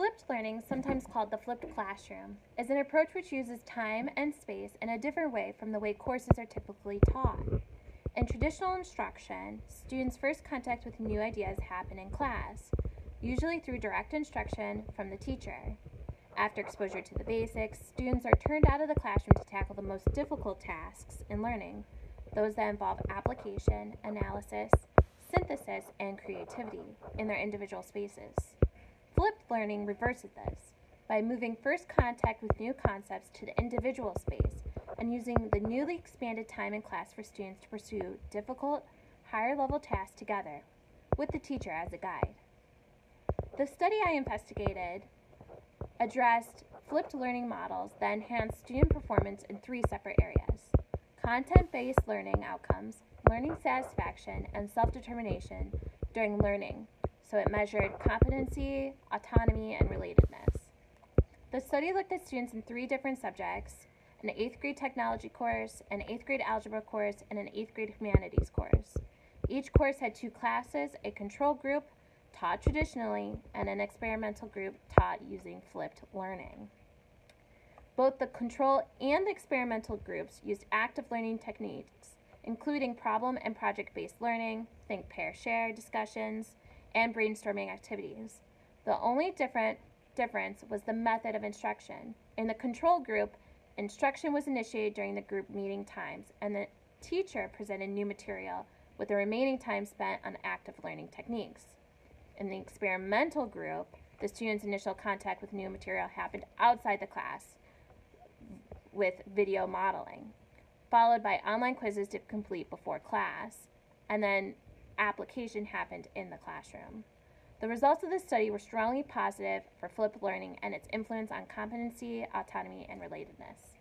Flipped learning, sometimes called the flipped classroom, is an approach which uses time and space in a different way from the way courses are typically taught. In traditional instruction, students' first contact with new ideas happen in class, usually through direct instruction from the teacher. After exposure to the basics, students are turned out of the classroom to tackle the most difficult tasks in learning, those that involve application, analysis, synthesis, and creativity in their individual spaces. Flipped learning reverses this by moving first contact with new concepts to the individual space and using the newly expanded time in class for students to pursue difficult, higher level tasks together, with the teacher as a guide. The study I investigated addressed flipped learning models that enhance student performance in three separate areas content based learning outcomes, learning satisfaction, and self determination during learning so it measured competency, autonomy, and relatedness. The study looked at students in three different subjects an eighth grade technology course, an eighth grade algebra course, and an eighth grade humanities course. Each course had two classes a control group taught traditionally and an experimental group taught using flipped learning. Both the control and the experimental groups used active learning techniques, including problem and project based learning, think, pair, share discussions, and brainstorming activities. The only different difference was the method of instruction. In the control group, instruction was initiated during the group meeting times, and the teacher presented new material with the remaining time spent on active learning techniques. In the experimental group, the students' initial contact with new material happened outside the class with video modeling, followed by online quizzes to complete before class, and then application happened in the classroom. The results of this study were strongly positive for flipped learning and its influence on competency, autonomy, and relatedness.